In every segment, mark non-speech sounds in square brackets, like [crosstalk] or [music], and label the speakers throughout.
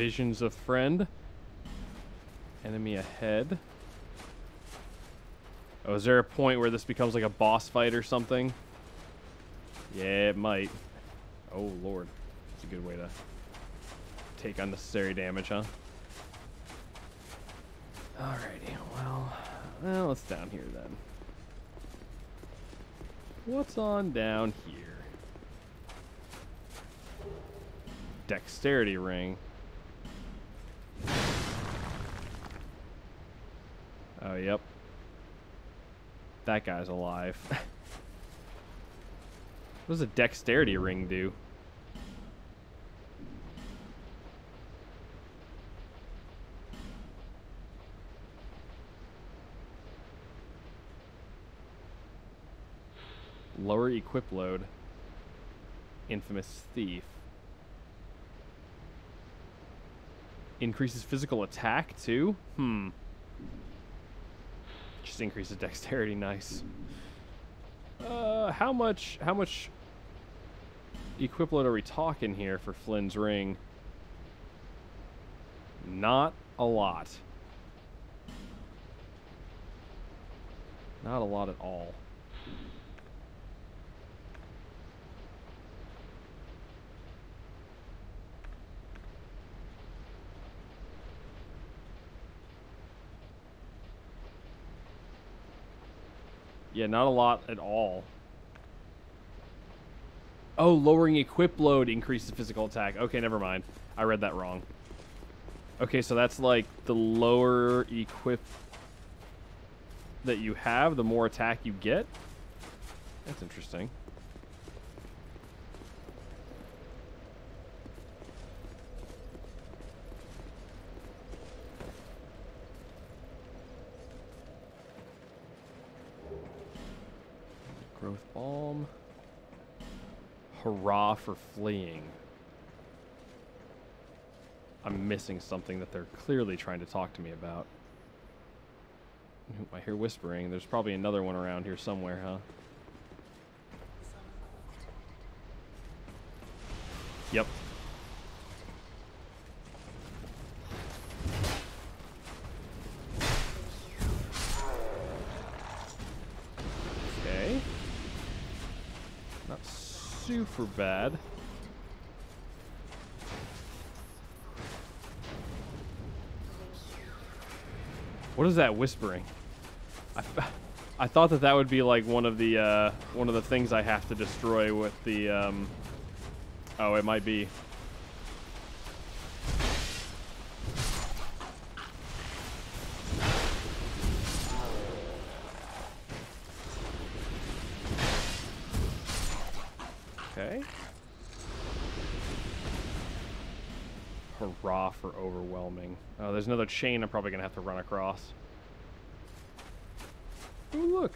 Speaker 1: Visions of friend. Enemy ahead. Oh, is there a point where this becomes like a boss fight or something? Yeah, it might. Oh, lord. It's a good way to take unnecessary damage, huh? Alrighty, well, well, it's down here then. What's on down here? Dexterity ring. Oh, yep. That guy's alive. [laughs] what does a dexterity ring do? Lower equip load. Infamous thief. Increases physical attack too? Hmm. Just increases dexterity, nice. Uh, how much, how much equip load are we talking here for Flynn's ring? Not a lot. Not a lot at all. Yeah, not a lot at all. Oh, lowering equip load increases physical attack. Okay, never mind. I read that wrong. Okay, so that's like the lower equip that you have, the more attack you get. That's interesting. Growth Balm. Hurrah for fleeing. I'm missing something that they're clearly trying to talk to me about. I hear whispering. There's probably another one around here somewhere, huh? Yep. Super bad. What is that whispering? I, I thought that that would be like one of the uh, one of the things I have to destroy with the. Um, oh, it might be. There's another chain I'm probably going to have to run across. Oh, look.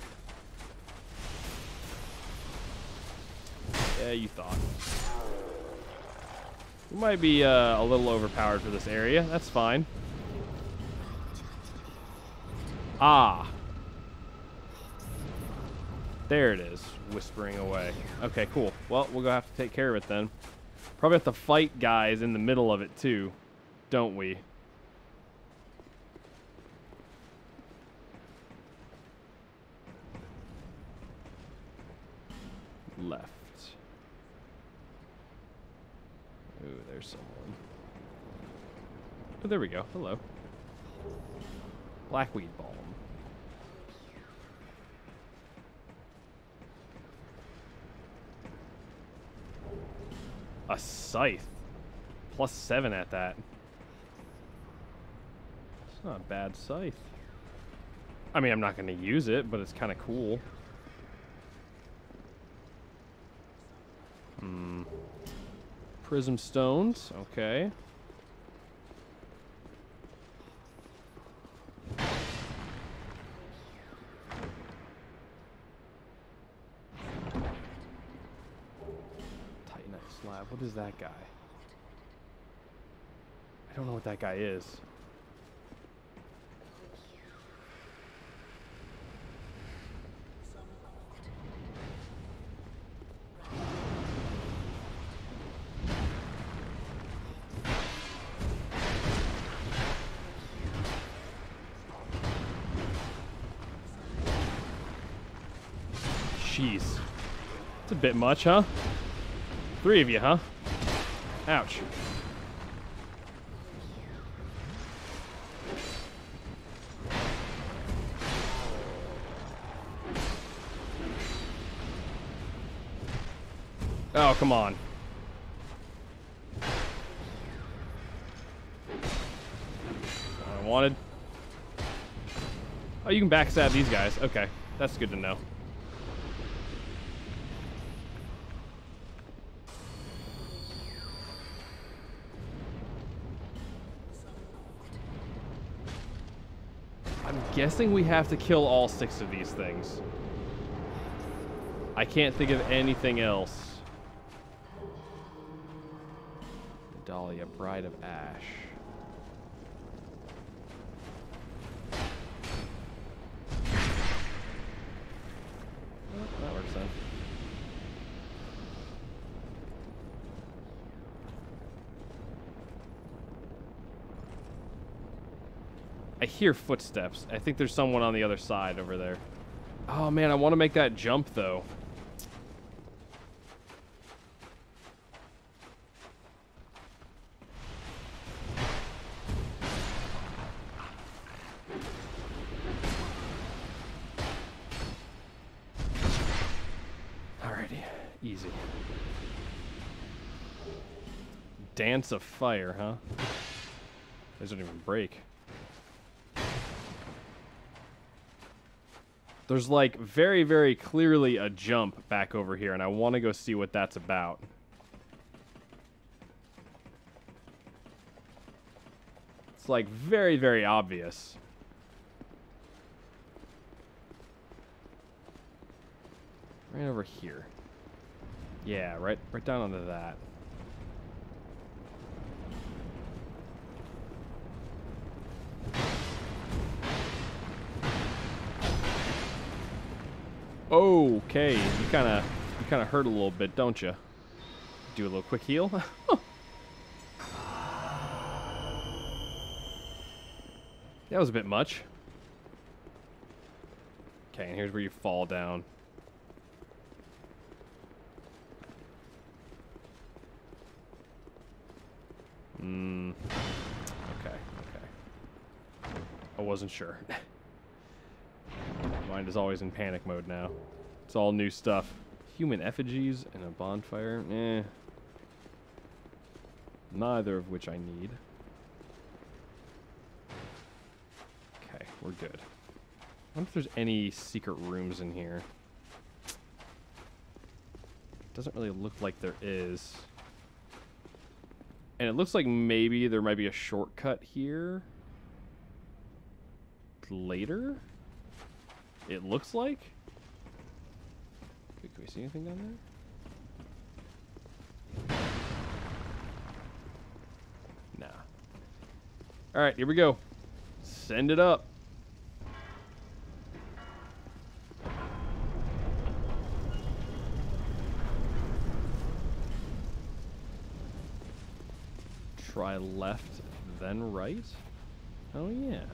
Speaker 1: Yeah, you thought. We might be uh, a little overpowered for this area. That's fine. Ah. There it is, whispering away. Okay, cool. Well, we'll go have to take care of it then. Probably have to fight guys in the middle of it too, don't we? Left. Ooh, there's someone. Oh, there we go. Hello. Blackweed balm. A scythe. Plus seven at that. It's not a bad scythe. I mean, I'm not going to use it, but it's kind of cool. Hmm. Prism stones. Okay. Titanite slab. What is that guy? I don't know what that guy is. Bit much, huh? Three of you, huh? Ouch. Oh, come on. I wanted. Oh, you can backstab these guys. Okay, that's good to know. Guessing we have to kill all six of these things. I can't think of anything else. Dahlia, Bride of Ash. that works then. I hear footsteps. I think there's someone on the other side over there. Oh man, I want to make that jump though. Alrighty, easy. Dance of fire, huh? Don't even break. There's like very, very clearly a jump back over here, and I want to go see what that's about. It's like very, very obvious. Right over here. Yeah, right, right down onto that. Okay, you kind of you kind of hurt a little bit, don't you? Do a little quick heal. [laughs] that was a bit much. Okay, and here's where you fall down. Hmm. Okay, okay. I wasn't sure. [laughs] Mind is always in panic mode now. It's all new stuff. Human effigies and a bonfire. Eh. Neither of which I need. Okay, we're good. I wonder if there's any secret rooms in here. Doesn't really look like there is. And it looks like maybe there might be a shortcut here. Later? It looks like? Can we see anything down there? Nah. Alright, here we go. Send it up. Try left, then right? Oh yeah.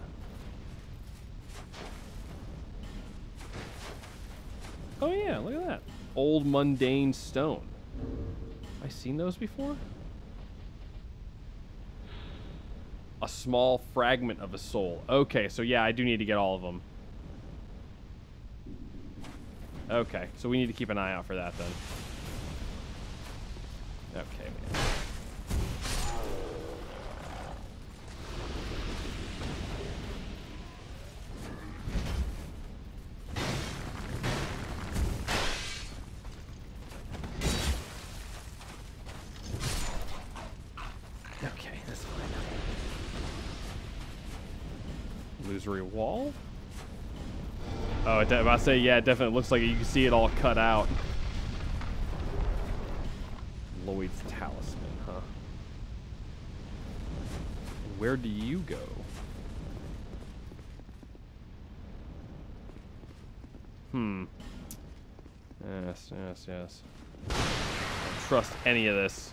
Speaker 1: Oh yeah, look at that. Old mundane stone. I seen those before? A small fragment of a soul. Okay, so yeah, I do need to get all of them. Okay, so we need to keep an eye out for that then. Okay, man. Illusory wall. Oh, I say, yeah, it definitely looks like you can see it all cut out. Lloyd's Talisman, huh? Where do you go? Hmm. Yes, yes, yes. Don't trust any of this.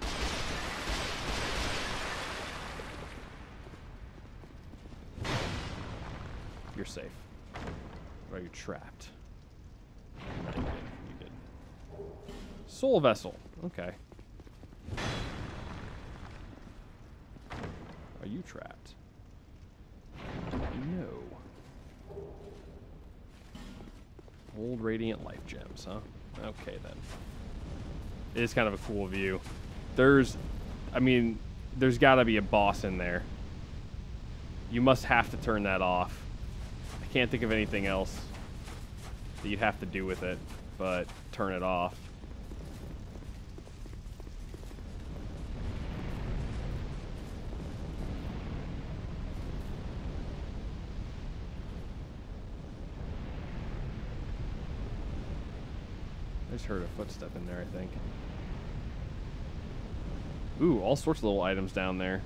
Speaker 1: You're safe. You trapped? You did. Soul vessel. Okay. Are you trapped? No. Old radiant life gems, huh? Okay then. It is kind of a cool view. There's, I mean, there's got to be a boss in there. You must have to turn that off. I can't think of anything else that you'd have to do with it, but turn it off. I just heard a footstep in there, I think. Ooh, all sorts of little items down there.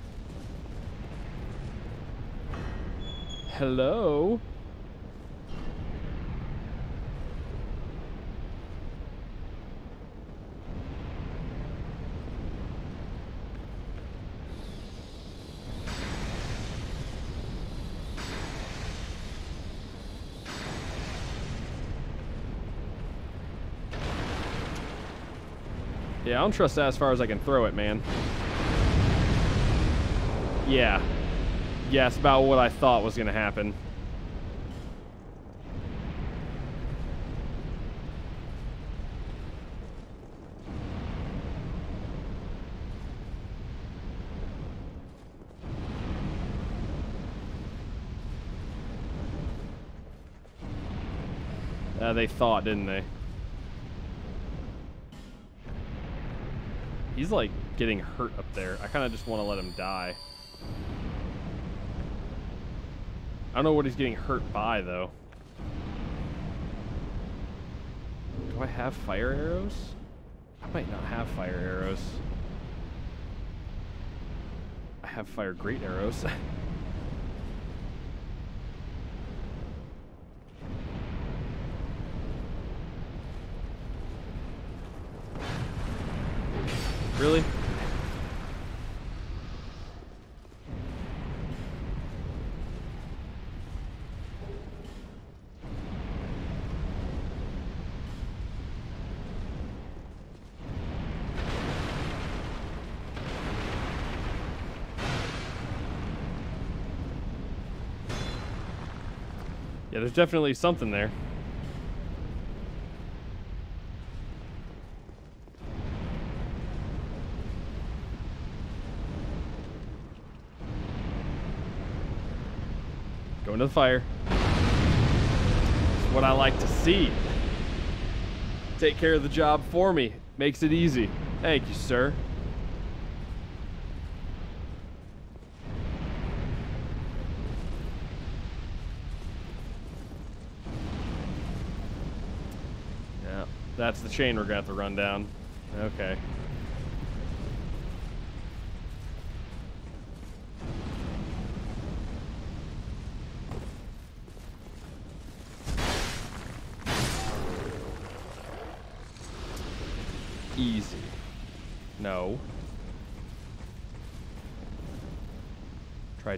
Speaker 1: Hello? Yeah, I don't trust that as far as I can throw it, man. Yeah. Yeah, it's about what I thought was going to happen. Uh, they thought, didn't they? He's like getting hurt up there. I kind of just want to let him die. I don't know what he's getting hurt by, though. Do I have fire arrows? I might not have fire arrows. I have fire great arrows. [laughs] really? Yeah, there's definitely something there. Go into the fire. It's what I like to see. Take care of the job for me. Makes it easy. Thank you, sir. Yeah, that's the chain we're gonna have to run down. Okay.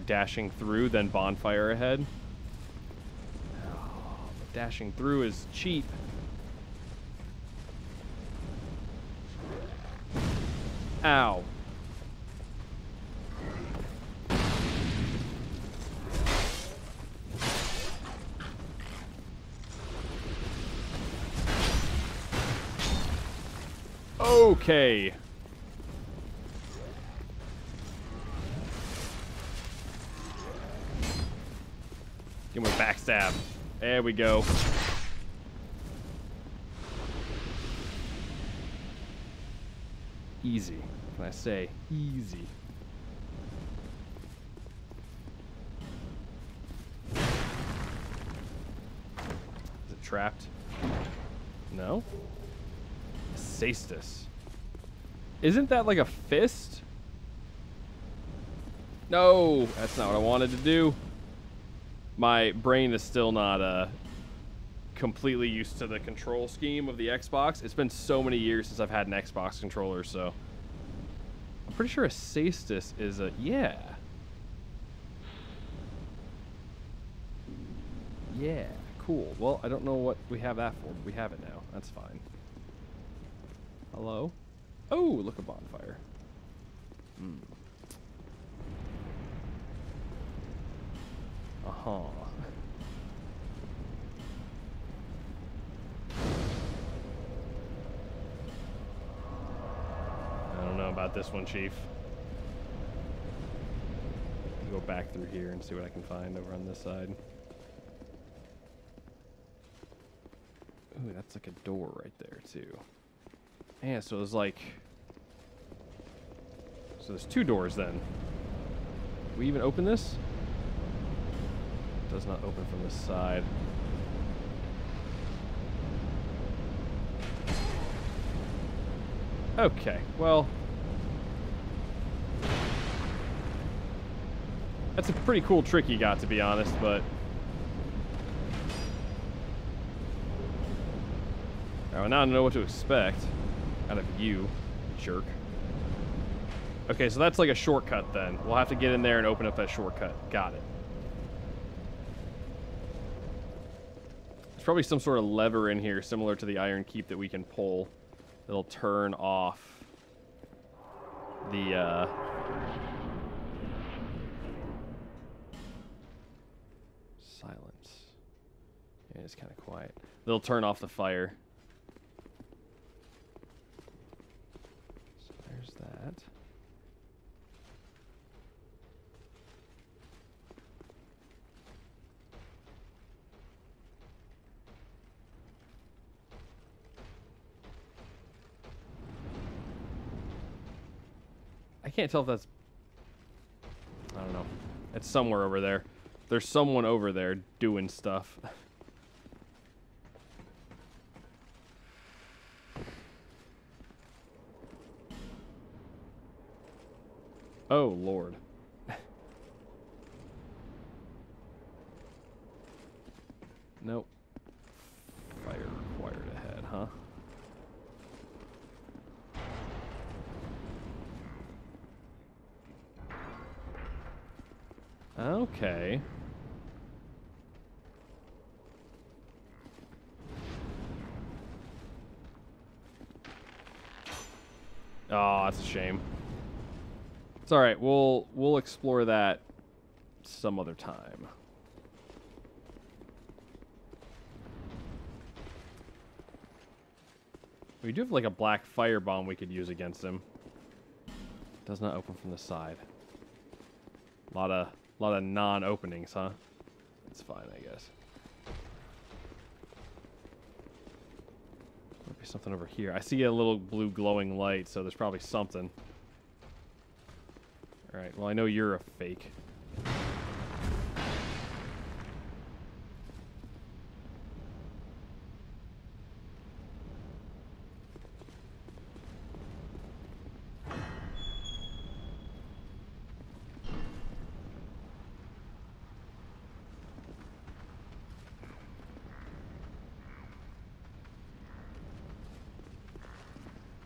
Speaker 1: Dashing through, then bonfire ahead. Oh, dashing through is cheap. Ow. Okay. Backstab. There we go. Easy. Can I say easy? Is it trapped? No? Cestus. Isn't that like a fist? No, that's not what I wanted to do. My brain is still not uh, completely used to the control scheme of the Xbox. It's been so many years since I've had an Xbox controller, so... I'm pretty sure a Cestus is a... Yeah. Yeah, cool. Well, I don't know what we have that for, but we have it now. That's fine. Hello? Oh, look, a bonfire. Hmm. Uh-huh. I don't know about this one, Chief. Go back through here and see what I can find over on this side. Ooh, that's like a door right there, too. Yeah, so there's like... So there's two doors then. we even open this? Does not open from this side. Okay, well... That's a pretty cool trick you got, to be honest, but... Oh, now I don't know what to expect out of you, jerk. Okay, so that's like a shortcut then. We'll have to get in there and open up that shortcut. Got it. Probably some sort of lever in here similar to the iron keep that we can pull It'll turn off the uh, silence. Yeah, it's kind of quiet. They'll turn off the fire. So there's that. I can't tell if that's... I don't know. It's somewhere over there. There's someone over there doing stuff. oh, Lord. nope. Fire required ahead, huh? Okay. Oh, that's a shame. It's all right. We'll we'll explore that some other time. We do have like a black fire bomb we could use against him. Does not open from the side. A lot of lot of non-openings, huh? It's fine, I guess. Might be something over here. I see a little blue glowing light, so there's probably something. Alright, well I know you're a fake.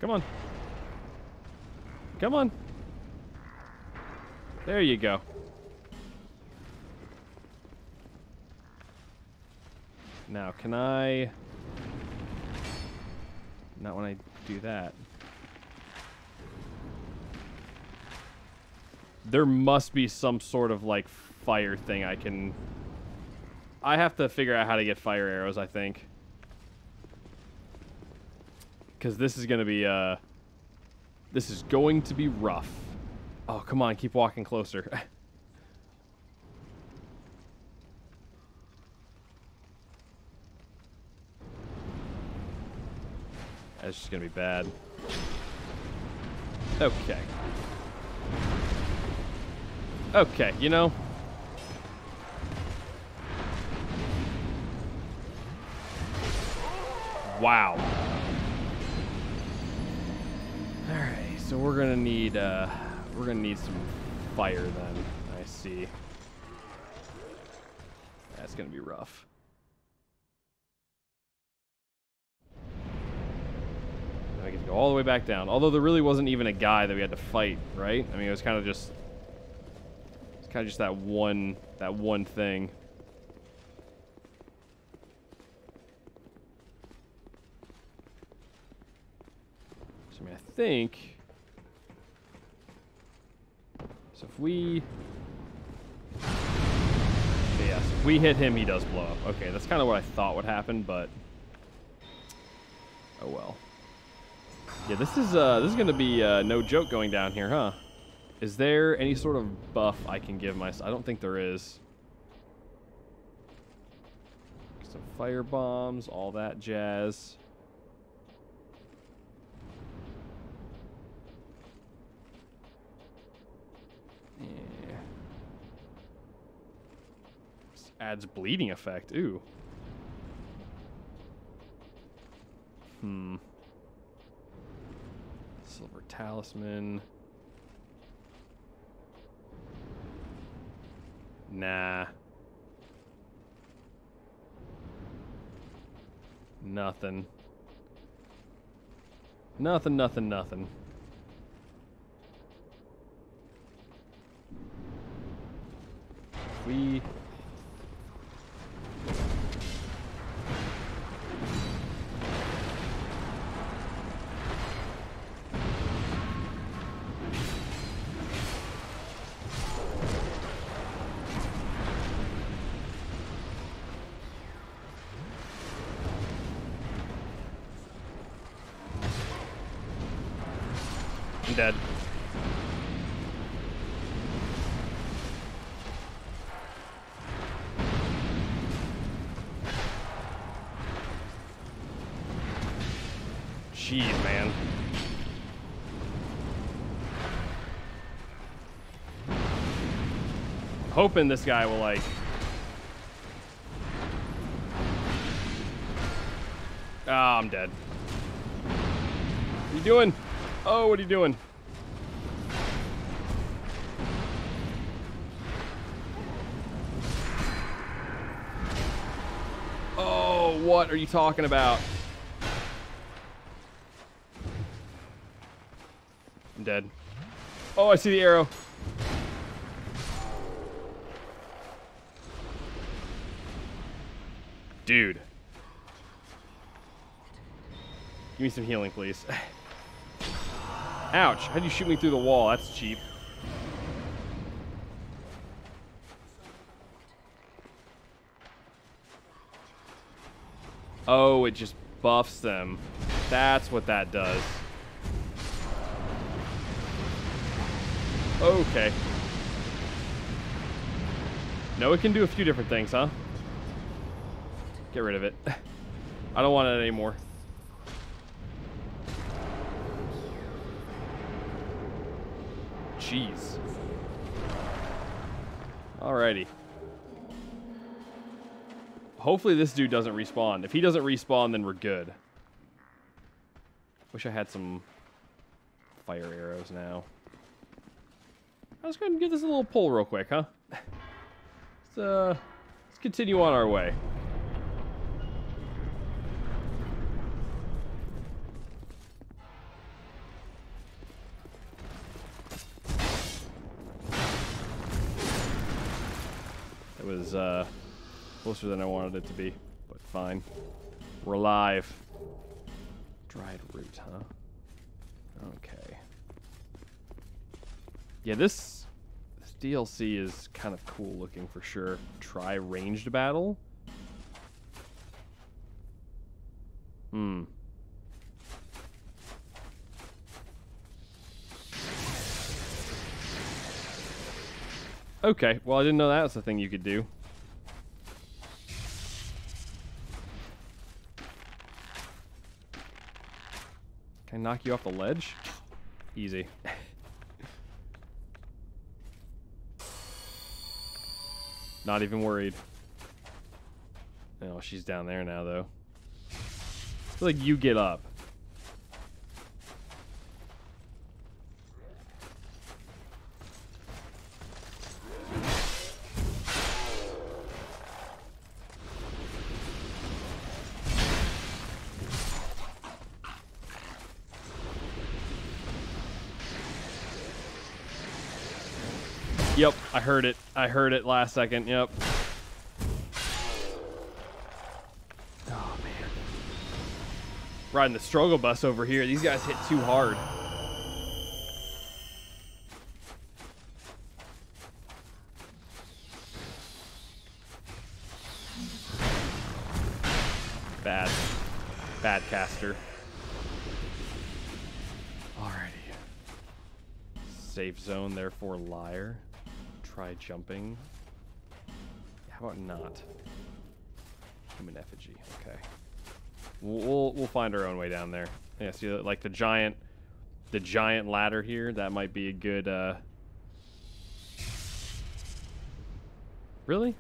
Speaker 1: Come on. Come on. There you go. Now, can I... Not when I do that. There must be some sort of, like, fire thing I can... I have to figure out how to get fire arrows, I think. Because this is going to be, uh... This is going to be rough. Oh, come on, keep walking closer. [laughs] That's just to be bad. Okay. Okay, you know... Wow. Alright, so we're gonna need uh, we're gonna need some fire then. I see. That's gonna be rough. I get to go all the way back down. Although there really wasn't even a guy that we had to fight, right? I mean, it was kind of just it's kind of just that one that one thing. So, I mean, I think... So if we... Yes, if we hit him, he does blow up. Okay, that's kind of what I thought would happen, but... Oh well. Yeah, this is uh, this is gonna be uh, no joke going down here, huh? Is there any sort of buff I can give myself? I don't think there is. Some fire bombs, all that jazz. Yeah. This adds bleeding effect. Ooh. Hmm. Silver talisman. Nah. Nothing. Nothing, nothing, nothing. We I'm dead. Jeez, man. Hoping this guy will like Ah, I'm dead. What are you doing? Oh, what are you doing? Oh, what are you talking about? I'm dead. Oh, I see the arrow. Dude. Give me some healing, please. [laughs] Ouch. How'd you shoot me through the wall? That's cheap. Oh, it just buffs them. That's what that does. Okay. No, it can do a few different things, huh? Get rid of it. [laughs] I don't want it anymore. Hopefully this dude doesn't respawn. If he doesn't respawn, then we're good. Wish I had some fire arrows now. Let's go ahead and give this a little pull real quick, huh? Let's, uh, let's continue on our way. It was uh, closer than I wanted it to be, but fine. We're alive. Dried root, huh? Okay. Yeah, this, this DLC is kind of cool looking for sure. Try ranged battle. Hmm. Okay, well I didn't know that was a thing you could do. Can I knock you off the ledge? Easy. Not even worried. Oh, she's down there now, though. I feel like you get up. I heard it. I heard it last second. Yep. Oh, man. Riding the struggle bus over here. These guys hit too hard. Bad. Bad caster. Alrighty. Safe zone, therefore liar. Try jumping. How about not? Human effigy. Okay. We'll, we'll we'll find our own way down there. Yeah, see, like the giant, the giant ladder here. That might be a good. uh... Really?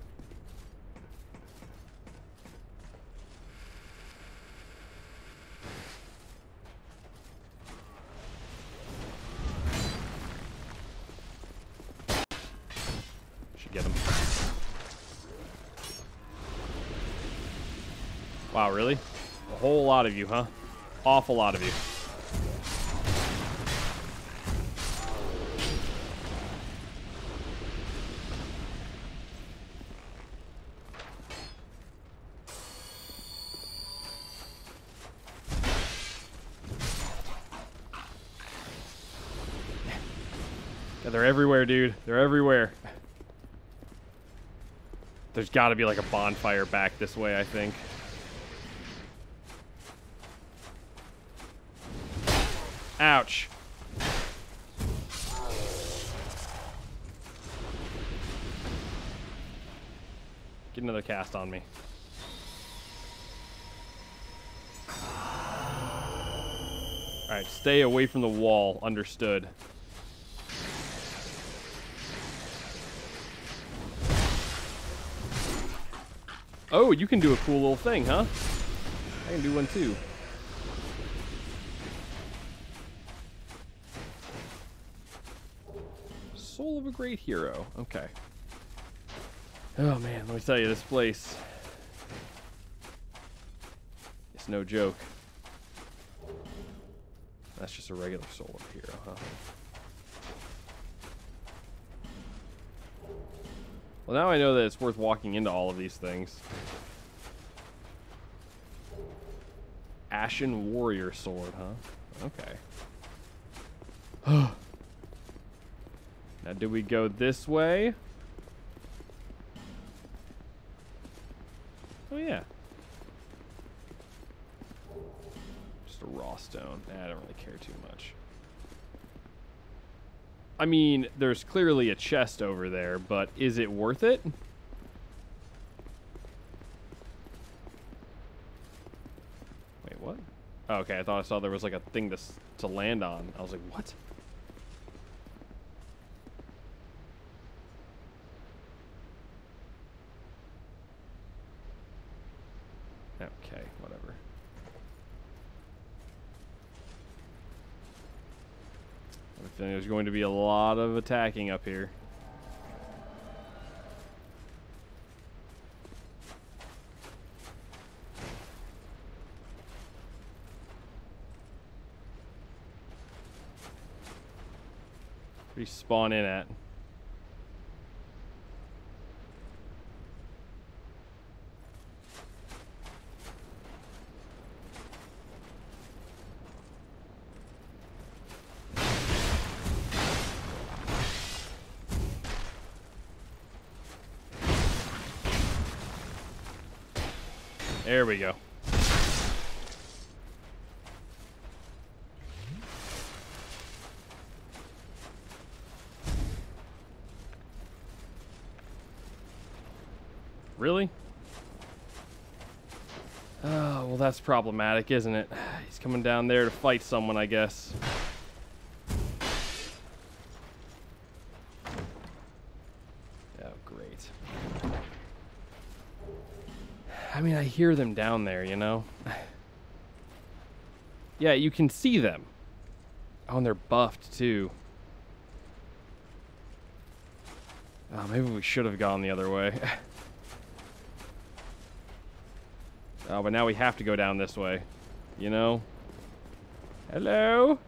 Speaker 1: Should get him. Wow, really? A whole lot of you, huh? Awful lot of you. Yeah, they're everywhere, dude. They're everywhere. There's got to be like a bonfire back this way, I think. Ouch. On me. Alright, stay away from the wall. Understood. Oh, you can do a cool little thing, huh? I can do one too. Soul of a great hero. Okay. Oh man, let me tell you, this place. It's no joke. That's just a regular soul a hero, huh? Well, now I know that it's worth walking into all of these things. Ashen Warrior Sword, huh? Okay. [gasps] now, do we go this way? Oh, yeah. Just a raw stone. Nah, I don't really care too much. I mean, there's clearly a chest over there, but is it worth it? Wait, what? Oh, okay, I thought I saw there was like a thing to to land on. I was like, what? Okay, whatever. There's going to be a lot of attacking up here. Where you spawn in at? We go. Really? Oh, well that's problematic, isn't it? [sighs] He's coming down there to fight someone, I guess. Oh, great. I mean, I hear them down there, you know? [sighs] yeah, you can see them. Oh, and they're buffed, too. Oh, maybe we should have gone the other way. [sighs] oh, but now we have to go down this way. You know? Hello?